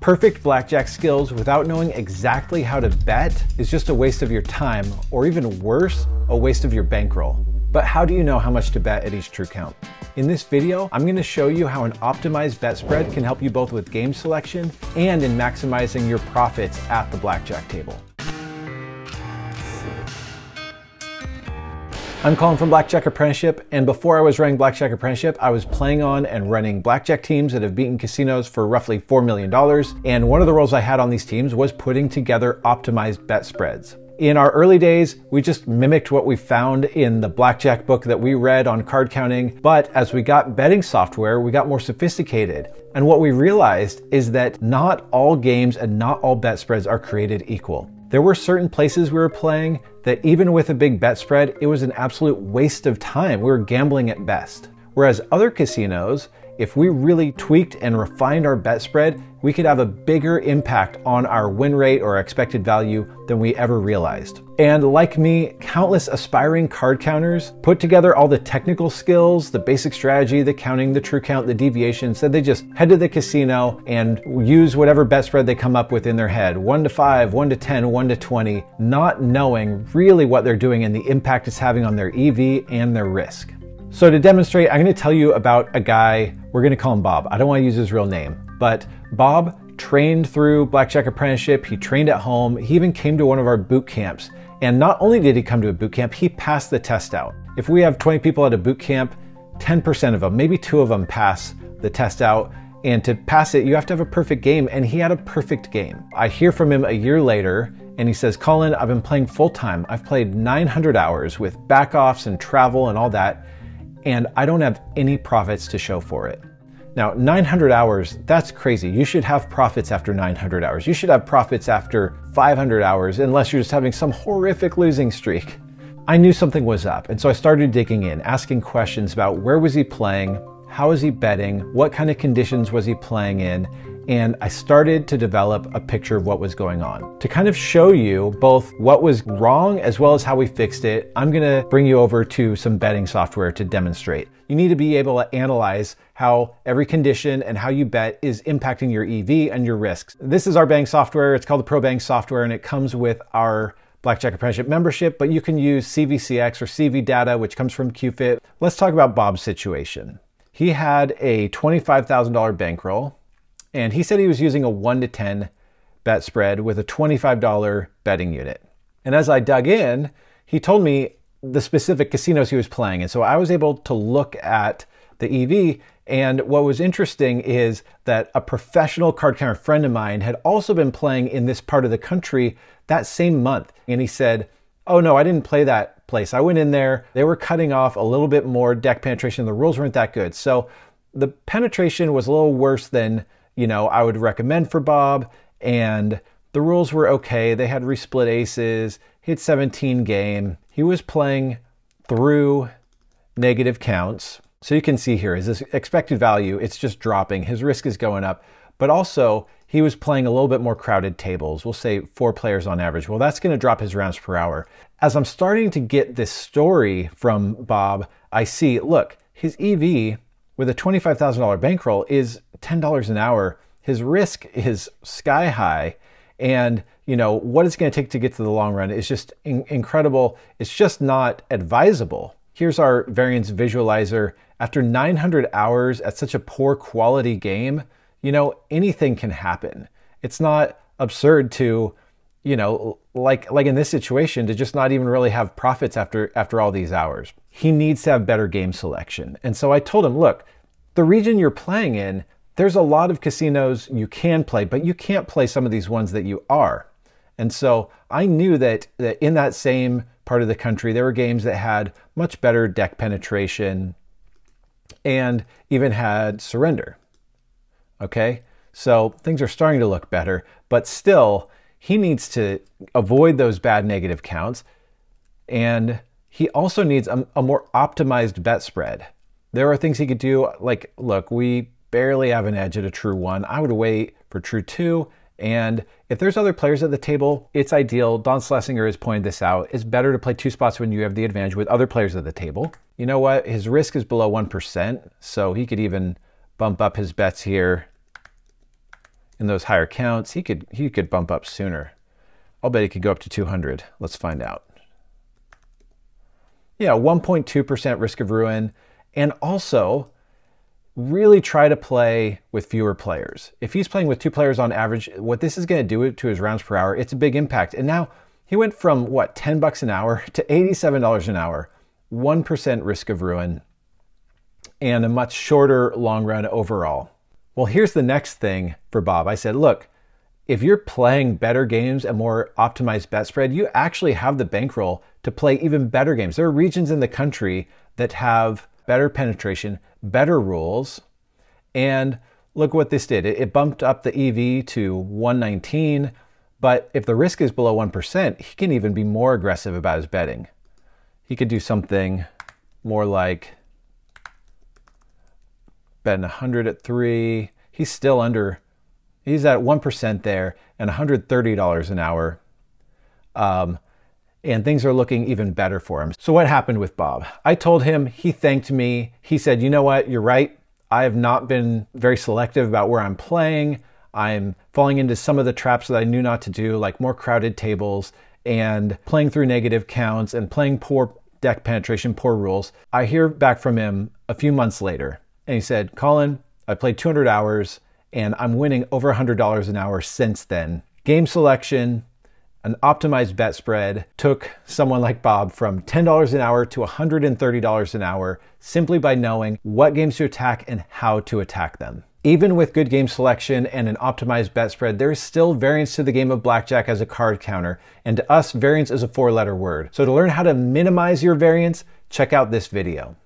Perfect blackjack skills without knowing exactly how to bet is just a waste of your time, or even worse, a waste of your bankroll. But how do you know how much to bet at each true count? In this video, I'm gonna show you how an optimized bet spread can help you both with game selection and in maximizing your profits at the blackjack table. I'm Colin from Blackjack Apprenticeship, and before I was running Blackjack Apprenticeship, I was playing on and running blackjack teams that have beaten casinos for roughly $4 million. And one of the roles I had on these teams was putting together optimized bet spreads. In our early days, we just mimicked what we found in the blackjack book that we read on card counting, but as we got betting software, we got more sophisticated. And what we realized is that not all games and not all bet spreads are created equal. There were certain places we were playing that even with a big bet spread, it was an absolute waste of time. We were gambling at best. Whereas other casinos, if we really tweaked and refined our bet spread, we could have a bigger impact on our win rate or expected value than we ever realized. And like me, countless aspiring card counters put together all the technical skills, the basic strategy, the counting, the true count, the deviations, that they just head to the casino and use whatever bet spread they come up with in their head, one to five, one to 10, one to 20, not knowing really what they're doing and the impact it's having on their EV and their risk. So to demonstrate, I'm gonna tell you about a guy, we're gonna call him Bob. I don't wanna use his real name, but Bob trained through Blackjack Apprenticeship, he trained at home, he even came to one of our boot camps. And not only did he come to a boot camp, he passed the test out. If we have 20 people at a boot camp, 10% of them, maybe two of them pass the test out. And to pass it, you have to have a perfect game, and he had a perfect game. I hear from him a year later, and he says, Colin, I've been playing full time. I've played 900 hours with back offs and travel and all that and I don't have any profits to show for it. Now, 900 hours, that's crazy. You should have profits after 900 hours. You should have profits after 500 hours, unless you're just having some horrific losing streak. I knew something was up, and so I started digging in, asking questions about where was he playing, how was he betting, what kind of conditions was he playing in, and I started to develop a picture of what was going on. To kind of show you both what was wrong as well as how we fixed it, I'm gonna bring you over to some betting software to demonstrate. You need to be able to analyze how every condition and how you bet is impacting your EV and your risks. This is our betting software. It's called the Pro Betting software and it comes with our Blackjack Apprenticeship membership, but you can use CVCX or CV data, which comes from QFIT. Let's talk about Bob's situation. He had a $25,000 bankroll and he said he was using a 1 to 10 bet spread with a $25 betting unit. And as I dug in, he told me the specific casinos he was playing. And so I was able to look at the EV. And what was interesting is that a professional card counter friend of mine had also been playing in this part of the country that same month. And he said, Oh, no, I didn't play that place. I went in there, they were cutting off a little bit more deck penetration. The rules weren't that good. So the penetration was a little worse than you know, I would recommend for Bob. And the rules were okay. They had resplit aces, hit 17 game. He was playing through negative counts. So you can see here his expected value, it's just dropping. His risk is going up. But also, he was playing a little bit more crowded tables. We'll say four players on average. Well, that's going to drop his rounds per hour. As I'm starting to get this story from Bob, I see, look, his EV with a $25,000 bankroll is $10 an hour. His risk is sky high. And, you know, what it's going to take to get to the long run is just in- incredible. It's just not advisable. Here's our variance visualizer. After 900 hours at such a poor quality game, you know, anything can happen. It's not absurd to, you know, like like in this situation to just not even really have profits after after all these hours. He needs to have better game selection. And so I told him, look, the region you're playing in, there's a lot of casinos you can play, but you can't play some of these ones that you are. And so I knew that, that in that same part of the country, there were games that had much better deck penetration and even had surrender. Okay, so things are starting to look better, but still, he needs to avoid those bad negative counts. And he also needs a, a more optimized bet spread. There are things he could do, like, look, we barely have an edge at a true one. I would wait for true two. And if there's other players at the table, it's ideal. Don Schlesinger has pointed this out. It's better to play two spots when you have the advantage with other players at the table. You know what? His risk is below 1%, so he could even bump up his bets here in those higher counts. He could he could bump up sooner. I'll bet he could go up to 200. Let's find out. Yeah, 1.2% risk of ruin. And also, really try to play with fewer players. If he's playing with two players on average, what this is going to do to his rounds per hour, it's a big impact. And now he went from what, 10 bucks an hour to $87 an hour, 1% risk of ruin, and a much shorter long run overall. Well, here's the next thing for Bob. I said, look, if you're playing better games and more optimized bet spread, you actually have the bankroll to play even better games. There are regions in the country that have better penetration, better rules. And look what this did. It, bumped up the EV to 119. But if the risk is below 1%, he can even be more aggressive about his betting. He could do something more like betting 100 at three. He's still under, he's at 1% there and $130 an hour. Um, and things are looking even better for him. So what happened with Bob? I told him, he thanked me. He said, you know what, you're right. I have not been very selective about where I'm playing. I'm falling into some of the traps that I knew not to do, like more crowded tables and playing through negative counts and playing poor deck penetration, poor rules. I hear back from him a few months later, and he said, Colin, I played 200 hours and I'm winning over $100 an hour since then. Game selection, an optimized bet spread took someone like Bob from $10 an hour to $130 an hour simply by knowing what games to attack and how to attack them. Even with good game selection and an optimized bet spread, there is still variance to the game of blackjack as a card counter, and to us, variance is a four letter word. So to learn how to minimize your variance, check out this video.